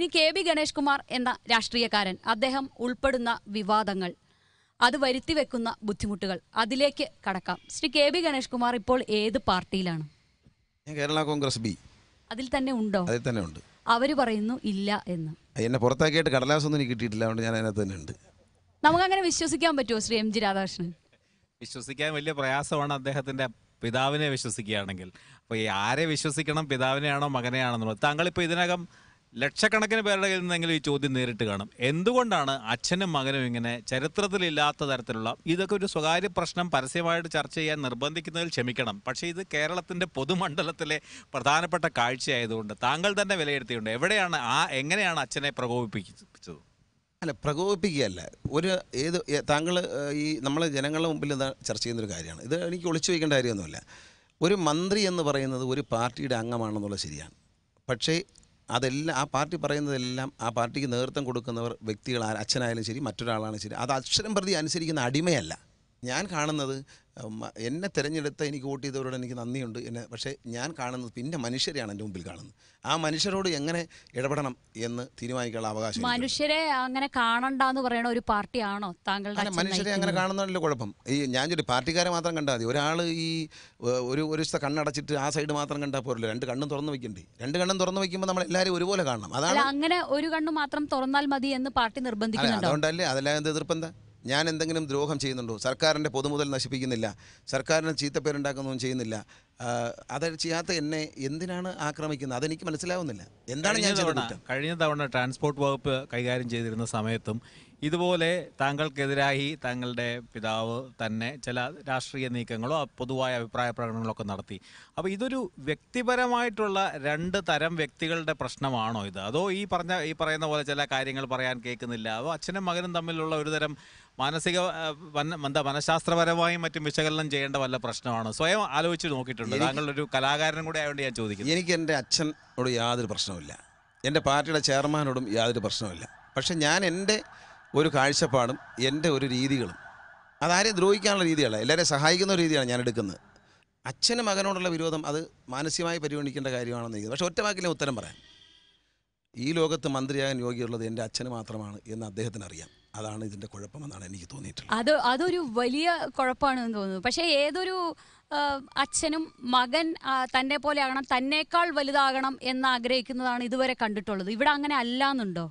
ഇനി K B Ganesh Kumar എന്ന രാഷ്ട്രീയക്കാരൻ അദ്ദേഹം ഉൾപ്പെടുന്ന വിവാദങ്ങൾ. അത് വരുത്തി വെക്കുന്ന ബുദ്ധിമുട്ടുകൾ. അതിലേക്ക് കടക്കാം. ശ്രീ കെ ബി ഗണേഷ് കുമാർ ഇപ്പോൾ ഏത് പാർട്ടിയിലാണ്? ഞാൻ കേരള കോൺഗ്രസ് ബി. അതിൽ തന്നെ ഉണ്ടോ? അതിൽ തന്നെ ഉണ്ട്. അവർ പറയുന്നു ഇല്ല എന്ന്. എന്നെ പുറത്താക്കിയിട്ട് കടലാസൊന്നും എനിക്ക് കിട്ടിയിട്ടില്ല. അതുകൊണ്ട് ഞാൻ അതിനകത്ത് തന്നെ ഉണ്ട്. നമുക്ക് അങ്ങനെ വിശ്വസിക്കാൻ പറ്റുമോ ശ്രീ എം ജി രാധാകൃഷ്ണൻ? വിശ്വസിക്കാൻ വലിയ പ്രയാസമാണ് അദ്ദേഹത്തിന്റെ പിതാവിനെ വിശ്വസിക്കുകയാണെങ്കിൽ. അപ്പോൾ ഈ ആരെ വിശ്വസിക്കണം? പിതാവിനെയാണോ മകനെയാണെന്നുള്ളത് താങ്കളിപ്പോൾ ഇതിനകം ലക്ഷക്കണക്കിന് പേരുടെ കയ്യിൽ നിന്നെങ്കിലും ഈ ചോദ്യം നേരിട്ട് കാണും. എന്തുകൊണ്ടാണ് അച്ഛനും മകനും ഇങ്ങനെ ചരിത്രത്തിലില്ലാത്ത തരത്തിലുള്ള ഇതൊക്കെ ഒരു സ്വകാര്യ പ്രശ്നം പരസ്യമായിട്ട് ചർച്ച ചെയ്യാൻ നിർബന്ധിക്കുന്നതിൽ ക്ഷമിക്കണം. പക്ഷേ ഇത് കേരളത്തിന്റെ പൊതുമണ്ഡലത്തിലെ പ്രധാനപ്പെട്ട കാഴ്ചയായതുകൊണ്ട് താങ്കൾ തന്നെ വിലയിരുത്തിയിട്ടുണ്ട്. എവിടെയാണ് ആ എങ്ങനെയാണ് അച്ഛനെ പ്രകോപിപ്പിച്ചത്? അല്ല പ്രകോപിപ്പിക്കുകയല്ല. ഒരു ഏത് താങ്കൾ ഈ നമ്മൾ ജനങ്ങളുടെ മുമ്പിൽ ചർച്ച ചെയ്യുന്ന ഒരു കാര്യമാണ്. ഇത് എനിക്ക് ഒളിച്ചു വയ്ക്കേണ്ട കാര്യമൊന്നുമില്ല. ഒരു മന്ത്രി എന്ന് പറയുന്നത് ഒരു പാർട്ടിയുടെ അംഗമാണെന്നുള്ളത് ശരിയാണ്. പക്ഷേ അതെല്ലാം ആ പാർട്ടി പറയുന്നതെല്ലാം ആ പാർട്ടിക്ക് നേതൃത്വം കൊടുക്കുന്നവർ വ്യക്തികൾ അച്ഛനായാലും ശരി മറ്റൊരാളാണ് ശരി അത് അക്ഷരം പ്രതി അനുസരിക്കുന്ന അടിമയല്ല. ഞാൻ കാണുന്നത് എന്നെ തിരഞ്ഞെടുത്ത എനിക്ക് വോട്ട് ചെയ്തവരോട് എനിക്ക് നന്ദിയുണ്ട്. എന്നെ പക്ഷേ ഞാൻ കാണുന്നത് പിന്നെ മനുഷ്യരെയാണ് എന്റെ മുമ്പിൽ കാണുന്നത്. ആ മനുഷ്യരോട് എങ്ങനെ ഇടപെടണം എന്ന് തീരുമാനിക്കാനുള്ള അവകാശം മനുഷ്യരെ അങ്ങനെ കാണണ്ട എന്ന് പറയണ ഒരു പാർട്ടിയാണോ താങ്കളുടെ മനുഷ്യരെ അങ്ങനെ? കാണുന്നതല്ലോ കുഴപ്പം. ഈ ഞാൻ ചൊല്ലി പാർട്ടിക്കാരെ മാത്രം കണ്ടാൽ മതി. ഒരാൾ ഈ ഒരു ഒരു ദിവസത്തെ കണ്ണടച്ചിട്ട് ആ സൈഡ് മാത്രം കണ്ടാൽ പോരല്ലോ. രണ്ട് കണ്ണും തുറന്നു വെക്കണ്ടേ? രണ്ട് കണ്ണും തുറന്നു വെക്കുമ്പോൾ നമ്മൾ എല്ലാവരും ഒരുപോലെ കാണണം. അതാണ് അങ്ങനെ ഒരു കണ്ണ് മാത്രം തുറന്നാൽ മതി എന്ന് പാർട്ടി നിർബന്ധിക്കുന്നുണ്ട്? അതുകൊണ്ടല്ലേ? അതെല്ലാം എന്ത് എതിർപ്പെന്താ? ഞാൻ എന്തെങ്കിലും ദ്രോഹം ചെയ്യുന്നുണ്ടോ? സർക്കാരിന്റെ പൊതുമുതൽ നശിപ്പിക്കുന്നില്ല. സർക്കാരിന് ചീത്തപ്പേരുണ്ടാക്കുന്നൊന്നും ചെയ്യുന്നില്ല. അത് ചെയ്യാത്ത എന്നെ എന്തിനാണ് ആക്രമിക്കുന്നത്? അതെനിക്ക് മനസ്സിലാവുന്നില്ല. എന്താണ് ഞാൻ തവണ കഴിഞ്ഞ തവണ ട്രാൻസ്പോർട്ട് വകുപ്പ് കൈകാര്യം ചെയ്തിരുന്ന സമയത്തും ഇതുപോലെ താങ്കൾക്കെതിരായി താങ്കളുടെ പിതാവ് തന്നെ ചില രാഷ്ട്രീയ നീക്കങ്ങളോ പൊതുവായ അഭിപ്രായ പ്രകടനങ്ങളോ ഒക്കെ നടത്തി. അപ്പോൾ ഇതൊരു വ്യക്തിപരമായിട്ടുള്ള രണ്ട് തരം വ്യക്തികളുടെ പ്രശ്നമാണോ ഇത്? അതോ ഈ പറഞ്ഞ ഈ പറയുന്ന പോലെ ചില കാര്യങ്ങൾ പറയാൻ കേൾക്കുന്നില്ല? അതോ അച്ഛനും മകനും തമ്മിലുള്ള ഒരു തരം മാനസിക എന്താ മനഃശാസ്ത്രപരമായും മറ്റും വിശകലനം ചെയ്യേണ്ട വല്ല പ്രശ്നമാണോ? സ്വയം ആലോചിച്ച് നോക്കിയിട്ടുണ്ട്? താങ്കളൊരു കലാകാരനും കൂടെ ആയതുകൊണ്ട് ഞാൻ ചോദിക്കുന്നു. എനിക്ക് എന്റെ അച്ഛനോട് യാതൊരു പ്രശ്നവുമില്ല. എന്റെ പാർട്ടിയുടെ ചെയർമാനോടും യാതൊരു പ്രശ്നവുമില്ല. പക്ഷെ ഞാൻ എന്റെ ഒരു കാഴ്ചപ്പാടും എന്റെ ഒരു രീതികളും അതാരെയും ദ്രോഹിക്കാനുള്ള രീതിയല്ല എല്ലാവരെയും സഹായിക്കുന്ന ഒരു രീതിയാണ് ഞാൻ എടുക്കുന്നത്. അച്ഛനും മകനോടുള്ള വിരോധം അത് മാനസികമായി പരിഗണിക്കേണ്ട കാര്യമാണെന്ന് എനിക്ക് പക്ഷെ ഒറ്റവാക്കിലെ ഉത്തരം പറയാം. ഈ ലോകത്ത് മന്ത്രിയാകാൻ യോഗ്യമുള്ളത് എന്റെ അച്ഛന് മാത്രമാണ് എന്ന് അദ്ദേഹത്തിന് അറിയാം. അതാണ് ഇതിന്റെ കുഴപ്പമെന്നാണ് എനിക്ക് തോന്നിയിട്ടുള്ളത്. അത് അതൊരു വലിയ കുഴപ്പമാണെന്ന് തോന്നുന്നു. പക്ഷേ ഏതൊരു അച്ഛനും മകൻ തന്നെ പോലെ ആകണം തന്നേക്കാൾ വലുതാകണം എന്ന് ആഗ്രഹിക്കുന്നതാണ് ഇതുവരെ കണ്ടിട്ടുള്ളത്. ഇവിടെ അങ്ങനെ അല്ലാന്നുണ്ടോ?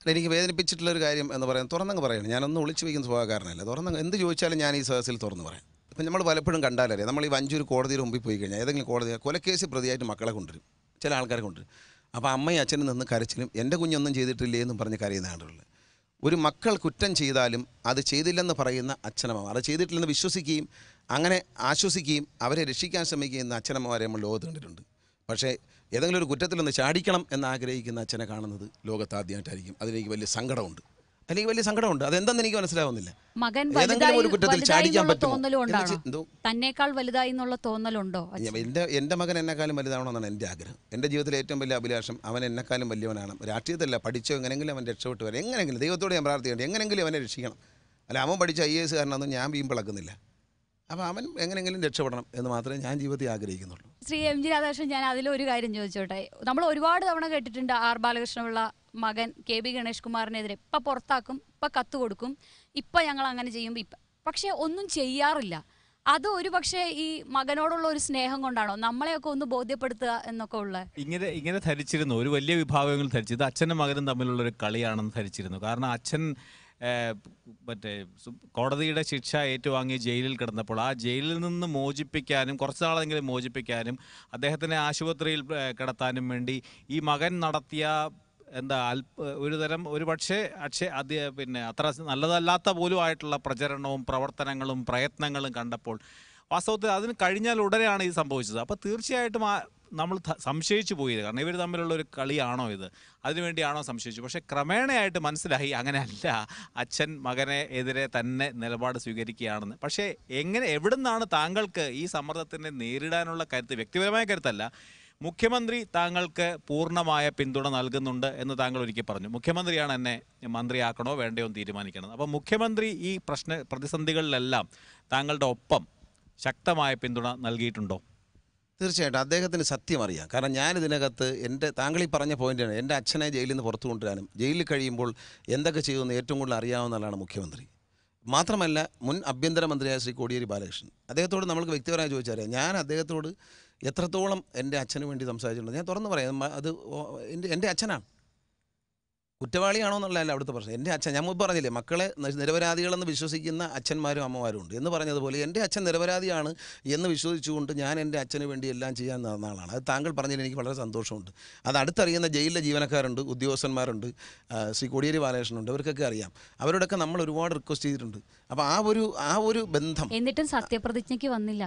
അല്ല, എനിക്ക് വേദനിപ്പിച്ചിട്ടുള്ള ഒരു കാര്യം എന്ന് പറയുന്നത് തുറന്നങ്ങ് പറയണം. ഞാനൊന്നും ഒളിച്ചു വയ്ക്കുന്ന സ്വഭാവക്കാരനല്ല. തുറന്നങ്ങ് എന്ത് ചോദിച്ചാലും ഞാൻ ഈ സദസ്സിൽ തുറന്ന് പറയാം. ഇപ്പം നമ്മൾ പലപ്പോഴും കണ്ടാലേ നമ്മൾ ഈ വഞ്ചൂർ കോടതിയുടെ മുമ്പിൽ പോയി കഴിഞ്ഞാൽ ഏതെങ്കിലും കോടതി കൊലക്കേസ് പ്രതിയായിട്ട് മക്കളെ കൊണ്ടുവരും. ചില ആൾക്കാരെ കൊണ്ടുവരും. അപ്പോൾ അമ്മയും അച്ഛനും നിന്ന് കരച്ചിലും എന്റെ കുഞ്ഞൊന്നും ചെയ്തിട്ടില്ലേ എന്നും പറഞ്ഞ് കരയുന്ന ആളുകൾ ഒരു മക്കൾ കുറ്റം ചെയ്താലും അത് ചെയ്തില്ലെന്ന് പറയുന്ന അച്ഛനമ്മമാർ. അത് ചെയ്തിട്ടില്ലെന്ന് വിശ്വസിക്കുകയും അങ്ങനെ ആശ്വസിക്കുകയും അവരെ രക്ഷിക്കാൻ ശ്രമിക്കുന്ന അച്ഛനമ്മമാരെ നമ്മൾ ലോകത്ത് കണ്ടിട്ടുണ്ട്. പക്ഷേ ഏതെങ്കിലും ഒരു കുറ്റത്തിലൊന്ന് ചാടിക്കണം എന്ന് ആഗ്രഹിക്കുന്ന അച്ഛനെ കാണുന്നത് ലോകത്ത് ആദ്യമായിട്ടായിരിക്കും. അതിലേക്ക് വലിയ സങ്കടമുണ്ട്. അല്ലെങ്കിൽ വലിയ സങ്കടമുണ്ട്. അതെന്താന്ന് എനിക്ക് മനസ്സിലാവുന്നില്ല. മകൻ ഏതെങ്കിലും ഒരു കുറ്റത്തിൽ ചാടിക്കാൻ പറ്റുമോ? എന്തോ തന്നേക്കാൾ വലുതായി എന്നുള്ള തോന്നലുണ്ടോ? എന്റെ എന്റെ മകൻ എന്നെക്കാളും വലുതാവണമെന്നാണ് എന്റെ ആഗ്രഹം. എന്റെ ജീവിതത്തിലെ ഏറ്റവും വലിയ അഭിലാഷം അവൻ എന്നെക്കാളും വലിയവനാണ്. രാഷ്ട്രീയത്തിലല്ല പഠിച്ചോ എങ്ങനെങ്കിലും അവൻ രക്ഷപ്പെട്ടു വരാം. എങ്ങനെങ്കിലും ദൈവത്തോട് ഞാൻ പ്രാർത്ഥിക്കണം എങ്ങനെങ്കിലും അവനെ രക്ഷിക്കണം. അല്ല അവൻ പഠിച്ച ഐ എസ് കാരനൊന്നും ഞാൻ വീമ്പിളക്കുന്നില്ല. അപ്പോൾ അവൻ എങ്ങനെങ്കിലും രക്ഷപ്പെടണം എന്ന് മാത്രമേ ഞാൻ ജീവിതത്തിൽ ആഗ്രഹിക്കുന്നുള്ളൂ. ശ്രീ എം ജി രാധാകൃഷ്ണൻ ഞാൻ അതിലൊരു കാര്യം ചോദിച്ചോട്ടെ. നമ്മൾ ഒരുപാട് തവണ കേട്ടിട്ടുണ്ട് ആർ ബാലകൃഷ്ണപിള്ള മകൻ കെ ബി ഗണേഷ് കുമാറിനെതിരെ. ഇപ്പം പുറത്താക്കും ഇപ്പം കത്ത് കൊടുക്കും ഇപ്പം ഞങ്ങൾ അങ്ങനെ ചെയ്യും ഇപ്പം. പക്ഷേ ഒന്നും ചെയ്യാറില്ല. അത് ഒരു പക്ഷേ ഈ മകനോടുള്ള ഒരു സ്നേഹം കൊണ്ടാണോ? നമ്മളെയൊക്കെ ഒന്ന് ബോധ്യപ്പെടുത്തുക എന്നൊക്കെ ഉള്ള ഇങ്ങനെ ഇങ്ങനെ ധരിച്ചിരുന്നു. ഒരു വലിയ വിഭാഗങ്ങൾ ധരിച്ചു ഇത് അച്ഛനും മകനും തമ്മിലുള്ള ഒരു കളിയാണെന്ന് ധരിച്ചിരുന്നു. കാരണം അച്ഛൻ മറ്റേ കോടതിയുടെ ശിക്ഷ ഏറ്റുവാങ്ങി ജയിലിൽ കിടന്നപ്പോൾ ആ ജയിലിൽ നിന്ന് മോചിപ്പിക്കാനും കുറച്ച് നാളെങ്കിലും മോചിപ്പിക്കാനും അദ്ദേഹത്തിനെ ആശുപത്രിയിൽ കിടത്താനും വേണ്ടി ഈ മകൻ നടത്തിയ എന്താ അല്പ ഒരു തരം ഒരു പക്ഷേ അക്ഷേ അത് പിന്നെ അത്ര നല്ലതല്ലാത്ത പോലും ആയിട്ടുള്ള പ്രചരണവും പ്രവർത്തനങ്ങളും പ്രയത്നങ്ങളും കണ്ടപ്പോൾ വാസ്തവത്തിൽ അതിന് കഴിഞ്ഞാൽ ഉടനെയാണ് ഇത് സംഭവിച്ചത്. അപ്പോൾ തീർച്ചയായിട്ടും നമ്മൾ സംശയിച്ചു പോയത്. കാരണം ഇവർ തമ്മിലുള്ള ഒരു കളിയാണോ ഇത്? അതിനുവേണ്ടിയാണോ സംശയിച്ചു? പക്ഷേ ക്രമേണയായിട്ട് മനസ്സിലായി അങ്ങനെയല്ല. അച്ഛൻ മകനെ എതിരെ തന്നെ നിലപാട് സ്വീകരിക്കുകയാണെന്ന്. പക്ഷേ എങ്ങനെ എവിടുന്നാണ് താങ്കൾക്ക് ഈ സമ്മർദ്ദത്തിനെ നേരിടാനുള്ള കരുത്ത്? വ്യക്തിപരമായ കരുത്തല്ല. മുഖ്യമന്ത്രി താങ്കൾക്ക് പൂർണമായ പിന്തുണ നൽകുന്നുണ്ട് എന്ന് താങ്കൾ ഒരിക്കൽ പറഞ്ഞു. മുഖ്യമന്ത്രിയാണ് എന്നെ മന്ത്രിയാക്കണോ വേണ്ടയോ തീരുമാനിക്കണം അപ്പോൾ മുഖ്യമന്ത്രി ഈ പ്രശ്ന പ്രതിസന്ധികളിലെല്ലാം താങ്കളുടെ ഒപ്പം ശക്തമായ പിന്തുണ നൽകിയിട്ടുണ്ടോ? തീർച്ചയായിട്ടും അദ്ദേഹത്തിന് സത്യം അറിയാം. കാരണം ഞാൻ ഇതിനകത്ത് എന്റെ താങ്കൾ ഈ പറഞ്ഞ പോയിന്റാണ് എന്റെ അച്ഛനെ ജയിലിൽ നിന്ന് പുറത്തു കൊണ്ടുവരാനും ജയിലിൽ കഴിയുമ്പോൾ എന്തൊക്കെ ചെയ്യുമെന്ന് ഏറ്റവും കൂടുതൽ അറിയാവുന്ന ആളാണ് മുഖ്യമന്ത്രി. മാത്രമല്ല മുൻ ആഭ്യന്തരമന്ത്രിയായ ശ്രീ കോടിയേരി ബാലകൃഷ്ണൻ. അദ്ദേഹത്തോട് നമ്മൾക്ക് വ്യക്തിപരമായി ചോദിച്ചറിയാം ഞാൻ അദ്ദേഹത്തോട് എത്രത്തോളം എന്റെ അച്ഛന് വേണ്ടി സംസാരിച്ചിട്ടുണ്ട്. ഞാൻ തുറന്നു പറയാം. അത് എന്റെ എന്റെ അച്ഛനാണ്. കുറ്റവാളിയാണോ എന്നുള്ളതല്ല അവിടുത്തെ പ്രശ്നം. എന്റെ അച്ഛൻ ഞാൻ മുമ്പ് പറഞ്ഞില്ലേ മക്കളെ നിരപരാധികളെന്ന് വിശ്വസിക്കുന്ന അച്ഛന്മാരും അമ്മമാരും ഉണ്ട്. എന്ന് പറഞ്ഞതുപോലെ എന്റെ അച്ഛൻ നിരപരാധിയാണ് എന്ന് വിശ്വസിച്ചുകൊണ്ട് ഞാൻ എന്റെ അച്ഛന് വേണ്ടി എല്ലാം ചെയ്യാൻ നടന്ന ആളാണ് അത് താങ്കൾ പറഞ്ഞതിന് എനിക്ക് വളരെ സന്തോഷമുണ്ട്. അത് അടുത്തറിയുന്ന ജയിലിലെ ജീവനക്കാരുണ്ട് ഉദ്യോഗസ്ഥന്മാരുണ്ട് ശ്രീ കോടിയേരി ബാലകൃഷ്ണനുണ്ട് അവർക്കൊക്കെ അറിയാം. അവരോടൊക്കെ നമ്മൾ ഒരുപാട് റിക്വസ്റ്റ് ചെയ്തിട്ടുണ്ട്. അപ്പോൾ ആ ഒരു ആ ഒരു ബന്ധം എന്നിട്ടും സത്യപ്രതിജ്ഞയ്ക്ക് വന്നില്ല.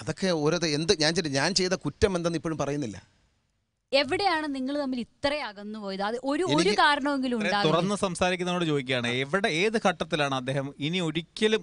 അതൊക്കെ ഓരോ എന്ത് ഞാൻ ഞാൻ ചെയ്ത കുറ്റം എന്തെന്ന് ഇപ്പോഴും പറയുന്നില്ല. എവിടെയാണ് നിങ്ങൾ തമ്മിൽ ഇത്ര അകന്നു പോയത്? അത് ഒരു ഒരു എനിക്ക് കാരണമെങ്കിലും ഉണ്ടാകും തുറന്ന് സംസാരിക്കുന്നതോട് ചോദിക്കുകയാണ്. എവിടെ ഏത് ഘട്ടത്തിലാണ് അദ്ദേഹം ഇനി ഒരിക്കലും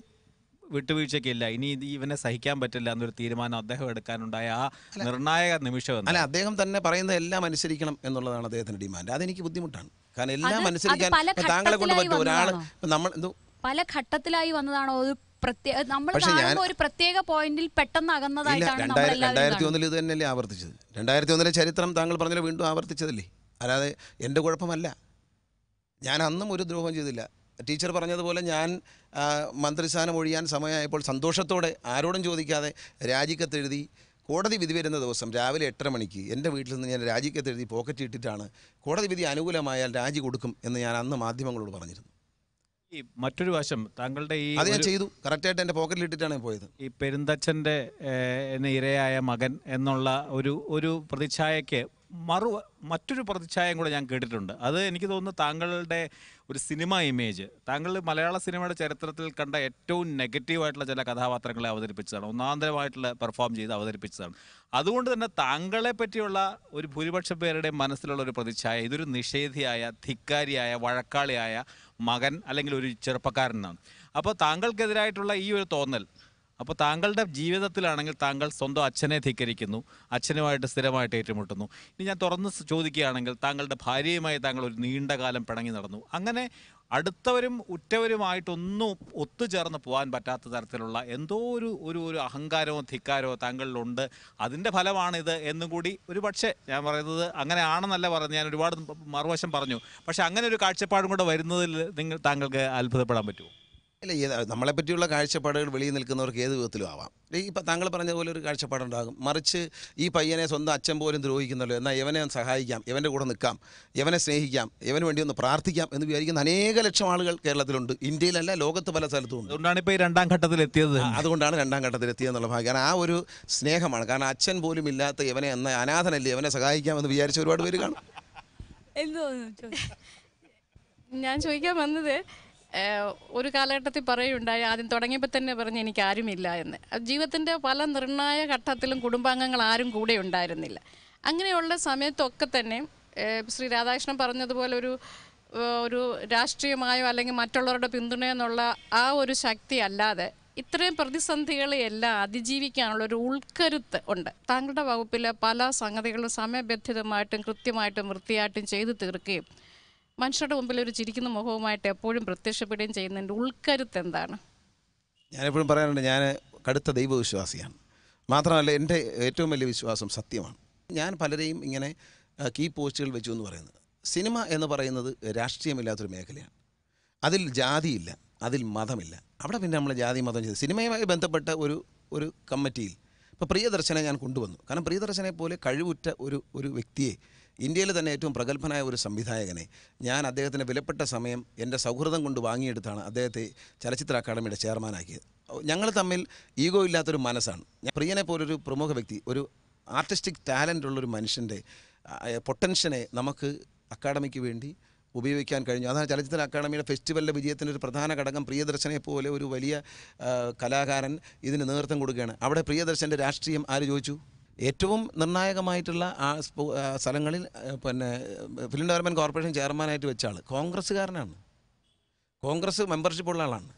വിട്ടുവീഴ്ചയ്ക്കില്ല? ഇനി ഇത് ഇവനെ സഹിക്കാൻ പറ്റില്ല എന്നൊരു തീരുമാനം അദ്ദേഹം എടുക്കാനുണ്ടായ ആ നിർണായക നിമിഷം? അല്ല അദ്ദേഹം തന്നെ പറയുന്നത് എല്ലാം അനുസരിക്കണം എന്നുള്ളതാണ് അദ്ദേഹത്തിന്റെ ഡിമാൻഡ്. അതെനിക്ക് ബുദ്ധിമുട്ടാണ്. കാരണം എല്ലാം അത് അനുസരിക്കാൻ പല ഇപ്പൊ താങ്കളെ കൊണ്ട് ഘട്ടത്തിലായി പറ്റും. ഒരാൾ വന്നതാണോ? ഇപ്പൊ നമ്മൾ എന്തോ പല ഘട്ടത്തിലായി വന്നതാണോ? ഒരു പ്രത്യേക നമ്മൾ കാണുമ്പോൾ ഒരു പ്രത്യേക പോയിന്റിൽ പെട്ടെന്ന് അകന്നതായിട്ടാണ് രണ്ടായിരത്തി. ഒന്നിൽ ഇത് തന്നെയല്ലേ ആവർത്തിച്ചത്? രണ്ടായിരത്തി ഒന്നിലെ ചരിത്രം താങ്കൾ പറഞ്ഞാൽ വീണ്ടും ആവർത്തിച്ചതല്ലേ? അല്ലാതെ എന്റെ കുഴപ്പമല്ല. ഞാൻ അന്നും ഒരു ദ്രോഹം ചെയ്തില്ല. ടീച്ചർ പറഞ്ഞതുപോലെ ഞാൻ മന്ത്രിസ്ഥാനം ഒഴിയാൻ സമയമായപ്പോൾ സന്തോഷത്തോടെ ആരോടും ചോദിക്കാതെ രാജിക്കത്തെഴുതി കോടതി വിധി വരുന്ന ദിവസം രാവിലെ എട്ടര മണിക്ക് എന്റെ വീട്ടിൽ നിന്ന് ഞാൻ രാജിക്കത്തെഴുതി പോക്കറ്റ് ഇട്ടിട്ടാണ് കോടതി വിധി അനുകൂലമായാൽ രാജി കൊടുക്കും എന്ന് ഞാൻ അന്ന് മാധ്യമങ്ങളോട് പറഞ്ഞിരുന്നു. ഈ മറ്റൊരു വശം താങ്കളുടെ ഈ അത് ഞാൻ ഒരു- ചെയ്തു. കറക്റ്റായിട്ട് എന്റെ പോക്കറ്റിൽ ഇട്ടിട്ടാണ് ഞാൻ പോയത്. ഈ പെരുന്തച്ഛന്റെ ഇരയായ മകൻ എന്നുള്ള ഒരു ഒരു പ്രതിച്ഛായയ്ക്ക് മറു മറ്റൊരു പ്രതിച്ഛായം കൂടെ ഞാൻ കേട്ടിട്ടുണ്ട്. അത് എനിക്ക് തോന്നുന്നു താങ്കളുടെ ഒരു സിനിമ ഇമേജ്. താങ്കൾ മലയാള സിനിമയുടെ ചരിത്രത്തിൽ കണ്ട ഏറ്റവും നെഗറ്റീവായിട്ടുള്ള ചില കഥാപാത്രങ്ങളെ അവതരിപ്പിച്ചതാണ്. ഒന്നാന്തരമായിട്ടുള്ള പെർഫോം ചെയ്ത് അവതരിപ്പിച്ചതാണ്. അതുകൊണ്ട് തന്നെ താങ്കളെ പറ്റിയുള്ള ഒരു ഭൂരിപക്ഷം പേരുടെ മനസ്സിലുള്ള ഒരു പ്രതിച്ഛായ ഇതൊരു നിഷേധിയായ ധിക്കാരിയായ വഴക്കാളിയായ മകൻ അല്ലെങ്കിൽ ഒരു ചെറുപ്പക്കാരനാണ് അപ്പോൾ താങ്കൾക്കെതിരായിട്ടുള്ള ഈ ഒരു തോന്നൽ അപ്പോൾ താങ്കളുടെ ജീവിതത്തിലാണെങ്കിൽ താങ്കൾ സ്വന്തം അച്ഛനെ ധിക്കരിക്കുന്നു അച്ഛനുമായിട്ട് സ്ഥിരമായിട്ട് ഏറ്റുമുട്ടുന്നു. ഇനി ഞാൻ തുറന്ന് ചോദിക്കുകയാണെങ്കിൽ താങ്കളുടെ ഭാര്യയുമായി താങ്കൾ ഒരു നീണ്ട കാലം പിണങ്ങി നടന്നു. അങ്ങനെ അടുത്തവരും ഉറ്റവരുമായിട്ടൊന്നും ഒത്തുചേർന്ന് പോകാൻ പറ്റാത്ത തരത്തിലുള്ള എന്തോ ഒരു ഒരു ഒരു അഹങ്കാരമോ ധിക്കാരമോ താങ്കളിലുണ്ട്. അതിന്റെ ഫലമാണിത് എന്നും കൂടി ഒരു പക്ഷേ ഞാൻ പറയുന്നത് അങ്ങനെ ആണെന്നല്ല പറഞ്ഞു ഞാൻ ഒരുപാട് മറുവശം പറഞ്ഞു. പക്ഷേ അങ്ങനെ ഒരു കാഴ്ചപ്പാടും കൂടെ വരുന്നതിൽ നിങ്ങൾ താങ്കൾക്ക് അത്ഭുതപ്പെടാൻ പറ്റുമോ? ഇല്ല ഏത് നമ്മളെ പറ്റിയുള്ള കാഴ്ചപ്പാടുകൾ വെളിയിൽ നിൽക്കുന്നവർക്ക് ഏത് വിധത്തിലും ആവാം. ഇപ്പം താങ്കൾ പറഞ്ഞ പോലെ ഒരു കാഴ്ചപ്പാടുണ്ടാകും. മറിച്ച് ഈ പയ്യനെ സ്വന്തം അച്ഛൻ പോലും ദ്രോഹിക്കുന്നല്ലോ. എന്നാൽ ഇവനെ ഒന്ന് സഹായിക്കാം ഇവന്റെ കൂടെ നിൽക്കാം ഇവനെ സ്നേഹിക്കാം ഇവന് വേണ്ടി ഒന്ന് പ്രാർത്ഥിക്കാം എന്ന് വിചാരിക്കുന്ന അനേക ലക്ഷം ആളുകൾ കേരളത്തിലുണ്ട്. ഇന്ത്യയിലല്ല ലോകത്ത് പല സ്ഥലത്തും ഉണ്ട്. അതുകൊണ്ടാണ് ഇപ്പോൾ ഈ രണ്ടാം ഘട്ടത്തിൽ എത്തിയത് അതുകൊണ്ടാണ് രണ്ടാം ഘട്ടത്തിൽ എത്തിയെന്നുള്ള ഭാഗ്യം. കാരണം ആ ഒരു സ്നേഹമാണ്. കാരണം അച്ഛൻ പോലും ഇല്ലാത്ത ഇവനെ എന്ന അനാഥനല്ലേ ഇവനെ സഹായിക്കാമെന്ന് വിചാരിച്ച ഒരുപാട് പേര് കാണും. എന്തോ. ഞാൻ ചോദിക്കാൻ വന്നത് ഒരു കാലഘട്ടത്തിൽ പറയുണ്ടായി ആദ്യം തുടങ്ങിയപ്പോൾ തന്നെ പറഞ്ഞ് എനിക്ക് ആരുമില്ല എന്ന് ജീവിതത്തിന്റെ പല നിർണായ ഘട്ടത്തിലും കുടുംബാംഗങ്ങൾ ആരും കൂടെ ഉണ്ടായിരുന്നില്ല. അങ്ങനെയുള്ള സമയത്തൊക്കെ തന്നെ ശ്രീ രാധാകൃഷ്ണൻ പറഞ്ഞതുപോലെ ഒരു ഒരു രാഷ്ട്രീയമായോ അല്ലെങ്കിൽ മറ്റുള്ളവരുടെ പിന്തുണയെന്നുള്ള ആ ഒരു ശക്തി അല്ലാതെ ഇത്രയും പ്രതിസന്ധികളെയെല്ലാം അതിജീവിക്കാനുള്ള ഒരു ഉൾക്കരുത്ത് ഉണ്ട്. താങ്കളുടെ വകുപ്പിലെ പല സംഗതികളും സമയബന്ധിതമായിട്ടും കൃത്യമായിട്ടും വൃത്തിയായിട്ടും ചെയ്തു തീർക്കുകയും മനുഷ്യരുടെ മുമ്പിൽ ഒരു ചിരിക്കുന്ന മുഖവുമായിട്ട് എപ്പോഴും പ്രത്യക്ഷപ്പെടുകയും ചെയ്യുന്നതിന്റെ ഉൾക്കരുത്ത് എന്താണ്? ഞാനെപ്പോഴും പറയാറുണ്ട് ഞാൻ കടുത്ത ദൈവവിശ്വാസിയാണ്. മാത്രമല്ല എന്റെ ഏറ്റവും വലിയ വിശ്വാസം സത്യമാണ്. ഞാൻ പലരെയും ഇങ്ങനെ കീ പോസ്റ്റുകൾ വെച്ചു എന്ന് പറയുന്നത്. സിനിമ എന്ന് പറയുന്നത് രാഷ്ട്രീയമില്ലാത്തൊരു മേഖലയാണ്. അതിൽ ജാതിയില്ല അതിൽ മതമില്ല. അവിടെ പിന്നെ നമ്മൾ ജാതി മതം ചെയ്ത് സിനിമയുമായി ബന്ധപ്പെട്ട ഒരു ഒരു കമ്മിറ്റിയിൽ. ഇപ്പോൾ പ്രിയദർശനെ ഞാൻ കൊണ്ടുവന്നു. കാരണം പ്രിയദർശനെ പോലെ കഴിവുറ്റ ഒരു ഒരു വ്യക്തിയെ ഇന്ത്യയിൽ തന്നെ ഏറ്റവും പ്രഗത്ഭനായ ഒരു സംവിധായകനെ ഞാൻ അദ്ദേഹത്തിന്റെ വിലപ്പെട്ട സമയം എന്റെ സൗഹൃദം കൊണ്ട് വാങ്ങിയെടുത്താണ് അദ്ദേഹത്തെ ചലച്ചിത്ര അക്കാദമിയുടെ ചെയർമാനാക്കിയത്. ഞങ്ങൾ തമ്മിൽ ഈഗോ ഇല്ലാത്തൊരു മനസ്സാണ്. പ്രിയനെ പോലൊരു പ്രമുഖ വ്യക്തി ഒരു ആർട്ടിസ്റ്റിക് ടാലന്റ് ഉള്ളൊരു മനുഷ്യന്റെ പൊട്ടൻഷ്യനെ നമുക്ക് അക്കാഡമിക്ക് വേണ്ടി ഉപയോഗിക്കാൻ കഴിഞ്ഞു. അതാണ് ചലച്ചിത്ര അക്കാദമിയുടെ ഫെസ്റ്റിവലിന്റെ വിജയത്തിന്റെ ഒരു പ്രധാന ഘടകം. പ്രിയദർശനെ പോലെ ഒരു വലിയ കലാകാരൻ ഇതിന് നേതൃത്വം കൊടുക്കുകയാണ്. അവിടെ പ്രിയദർശന്റെ രാഷ്ട്രീയം ആര് ചോദിച്ചു? ഏറ്റവും നിർണായകമായിട്ടുള്ള ആ സ്ഥലങ്ങളിൽ പിന്നെ ഫിലിം ഡെവലപ്മെന്റ് കോർപ്പറേഷൻ ചെയർമാനായിട്ട് വെച്ച ആൾ കോൺഗ്രസ്സുകാരനാണ്. കോൺഗ്രസ് മെമ്പർഷിപ്പ് ഉള്ള ആളാണ്.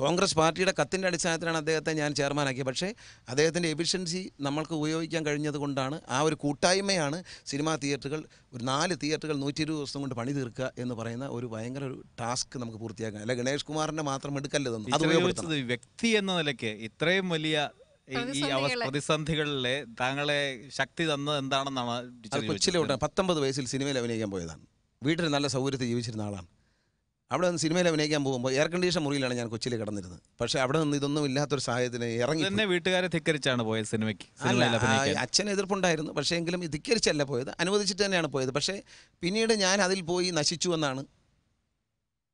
കോൺഗ്രസ് പാർട്ടിയുടെ കത്തിന്റെ അടിസ്ഥാനത്തിലാണ് അദ്ദേഹത്തെ ഞാൻ ചെയർമാനാക്കിയത്. പക്ഷേ അദ്ദേഹത്തിന്റെ എഫിഷ്യൻസി നമ്മൾക്ക് ഉപയോഗിക്കാൻ കഴിഞ്ഞത് കൊണ്ടാണ് ആ ഒരു കൂട്ടായ്മയാണ് സിനിമാ തിയേറ്ററുകൾ ഒരു നാല് തിയേറ്ററുകൾ നൂറ്റി ഇരുപത് ദിവസം കൊണ്ട് പണി തീർക്കുക എന്ന് പറയുന്ന ഒരു ഭയങ്കര ഒരു ടാസ്ക് നമുക്ക് പൂർത്തിയാക്കാം അല്ല ഗണേഷ് കുമാറിന്റെ മാത്രം എടുക്കല്ലതൊന്നും അത് ടീച്ചർ വ്യക്തി എന്ന നിലയ്ക്ക് ഇത്രയും വലിയ ഈ- പ്രതിസന്ധികളിലെ താങ്കളെ ശക്തി തന്നത് എന്താണെന്നാണ് കൊച്ചിലോട്ട് അത് പത്തൊമ്പത് വയസ്സിൽ സിനിമയിൽ അഭിനയിക്കാൻ പോയതാണ്. വീട്ടിൽ നല്ല സൗകര്യത്തിൽ ജീവിച്ചിരുന്ന ആളാണ്. അവിടെ നിന്ന് സിനിമയിൽ അഭിനയിക്കാൻ പോകുമ്പോൾ എയർ കണ്ടീഷൻ മുറിയിലാണ് ഞാൻ കൊച്ചിയിൽ കിടന്നിരുന്നത്. പക്ഷെ അവിടെ നിന്ന് ഇതൊന്നും ഇല്ലാത്തൊരു സാഹചര്യത്തിന് ഇറങ്ങി തന്നെ വീട്ടുകാരെ ധിക്കരിച്ചാണ് പോയത് സിനിമയ്ക്ക്? അച്ഛന് എതിർപ്പുണ്ടായിരുന്നു. പക്ഷേ എങ്കിലും ധിക്കരിച്ചല്ല പോയത്. അനുവദിച്ചിട്ട് തന്നെയാണ് പോയത്. പക്ഷേ പിന്നീട് ഞാൻ അതിൽ പോയി നശിച്ചു എന്നാണ്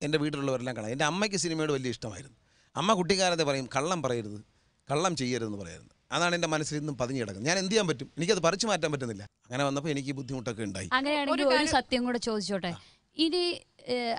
എന്റെ വീട്ടിലുള്ളവരെല്ലാം കാണാം എന്റെ അമ്മയ്ക്ക് സിനിമയോട് വലിയ ഇഷ്ടമായിരുന്നു. അമ്മ കുട്ടിക്കാലത്തെ പറയും കള്ളം പറയരുത്. കള്ളം ചെയ്യരുതെന്ന് പറയുന്നത്. അതാണ് എന്റെ മനസ്സിൽ ഇന്നും പതിഞ്ഞു കിടക്കുന്നത്. ഞാൻ എന്ത് ചെയ്യാൻ പറ്റും? എനിക്ക് അത് പറിച്ചു മാറ്റാൻ പറ്റുന്നില്ല. അങ്ങനെ വന്നപ്പോൾ എനിക്ക് ബുദ്ധിമുട്ടൊക്കെ ഉണ്ടായി. അങ്ങനെയാണെങ്കിൽ ഒരു സത്യം കൂടെ ചോദിച്ചോട്ടെ. ഇനി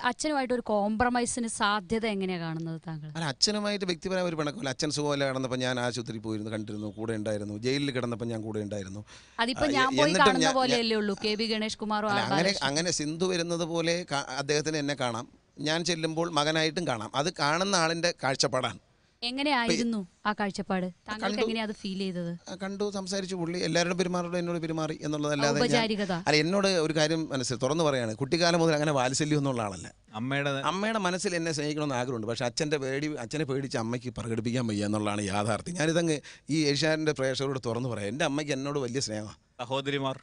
അച്ഛനുമായിട്ട് ഒരു കോംപ്രമൈസിന് സാധ്യത എങ്ങനെയാ കാണുന്നത് താങ്കൾ? അല്ല അച്ഛനുമായിട്ട് വ്യക്തിപരമായ ഒരു പിണക്കമില്ല. അച്ഛൻ സുഖമല്ല കിടന്നപ്പോൾ ഞാൻ ആശുപത്രി പോയിരുന്നു കണ്ടിരുന്നു കൂടെ ഉണ്ടായിരുന്നു. ജയിലിൽ കിടന്നപ്പോൾ ഞാൻ കൂടെ ഉണ്ടായിരുന്നു. അതിപ്പോ ഞാൻ പോയി കാണുന്ന പോലെയല്ലേ ഉള്ളൂ. കെ ഗണേഷ് അങ്ങനെ അങ്ങനെ സിന്ധു വരുന്നത് പോലെ അദ്ദേഹത്തിന് എന്നെ കാണാം. ഞാൻ ചെല്ലുമ്പോൾ മകനായിട്ടും കാണാം. അത് കാണുന്ന ആളിന്റെ കാഴ്ചപ്പാടാണ്. എങ്ങനെയായിരുന്നു ആ കാഴ്ചപ്പാട്? താങ്കൾക്ക് കണ്ടു. എങ്ങനെയാ അത് ഫീൽ ചെയ്തത്? കണ്ടു സംസാരിച്ചു പുള്ളി എല്ലാവരുടെ പെരുമാറുള്ള എന്നോട് പെരുമാറി എന്നുള്ളതല്ലാതെ ഔപചാരികത. അല്ല എന്നോട് ഒരു കാര്യം മനസ്സിൽ തുറന്നു പറയാണ്. കുട്ടിക്കാലം മുതൽ അങ്ങനെ വാത്സല്യം എന്നുള്ള ആളല്ല. അമ്മയുടെ അമ്മയുടെ മനസ്സിൽ എന്നെ സ്നേഹിക്കണമെന്ന് ആഗ്രഹമുണ്ട്. പക്ഷെ അച്ഛന്റെ പേടി അച്ഛനെ പേടിച്ച് അമ്മയ്ക്ക് പ്രകടിപ്പിക്കാൻ വയ്യ എന്നുള്ളതാണ് യാഥാർത്ഥ്യം. ഞാനിതങ്ങ് ഈ ഏഷ്യാനിന്റെ പ്രേക്ഷകരോട് തുറന്നു പറയാം. എന്റെ അമ്മയ്ക്ക് എന്നോട് വലിയ സ്നേഹമാണ്. സഹോദരിമാർ.